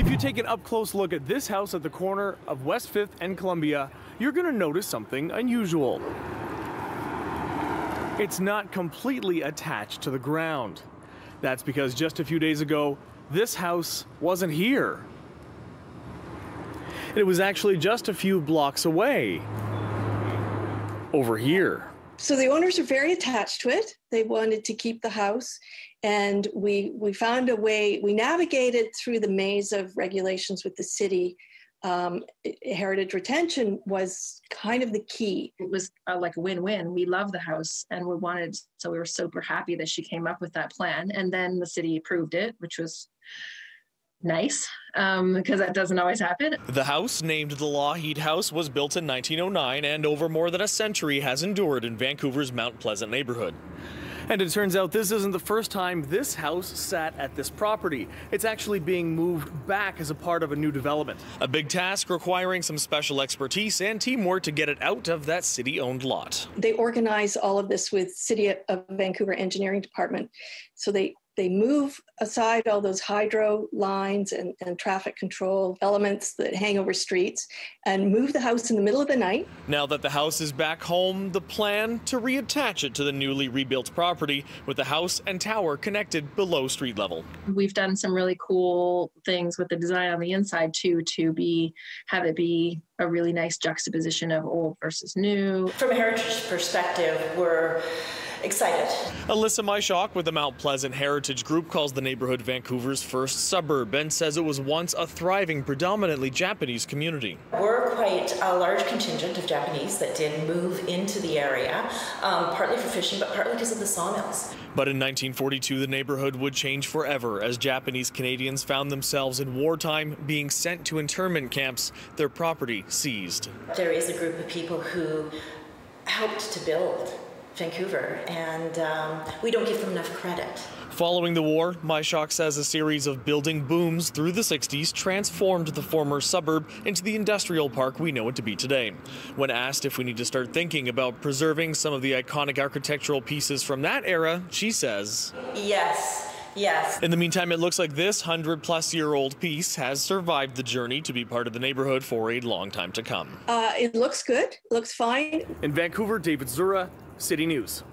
If you take an up close look at this house at the corner of West 5th and Columbia, you're going to notice something unusual. It's not completely attached to the ground. That's because just a few days ago, this house wasn't here. It was actually just a few blocks away. Over here. So the owners are very attached to it. They wanted to keep the house, and we we found a way. We navigated through the maze of regulations with the city. Um, heritage retention was kind of the key. It was uh, like a win-win. We love the house, and we wanted. So we were super happy that she came up with that plan, and then the city approved it, which was nice um, because that doesn't always happen. The house, named the Lougheed House, was built in 1909 and over more than a century has endured in Vancouver's Mount Pleasant neighborhood. And it turns out this isn't the first time this house sat at this property. It's actually being moved back as a part of a new development. A big task requiring some special expertise and teamwork to get it out of that city owned lot. They organize all of this with City of Vancouver Engineering Department. So they they move aside all those hydro lines and, and traffic control elements that hang over streets and move the house in the middle of the night. Now that the house is back home, the plan to reattach it to the newly rebuilt property with the house and tower connected below street level. We've done some really cool things with the design on the inside too to be have it be a really nice juxtaposition of old versus new. From a heritage perspective, we're excited. Alyssa Myshock with the Mount Pleasant Heritage Group calls the neighborhood Vancouver's first suburb and says it was once a thriving, predominantly Japanese community. We're quite a large contingent of Japanese that did move into the area, um, partly for fishing, but partly because of the sawmills. But in 1942, the neighborhood would change forever as Japanese Canadians found themselves in wartime being sent to internment camps, their property seized. There is a group of people who helped to build Vancouver, and um, we don't give them enough credit. Following the war, Myshock says a series of building booms through the 60s transformed the former suburb into the industrial park we know it to be today. When asked if we need to start thinking about preserving some of the iconic architectural pieces from that era, she says, Yes. Yes. In the meantime, it looks like this 100 plus year old piece has survived the journey to be part of the neighborhood for a long time to come. Uh, it looks good, looks fine. In Vancouver, David Zura, City News.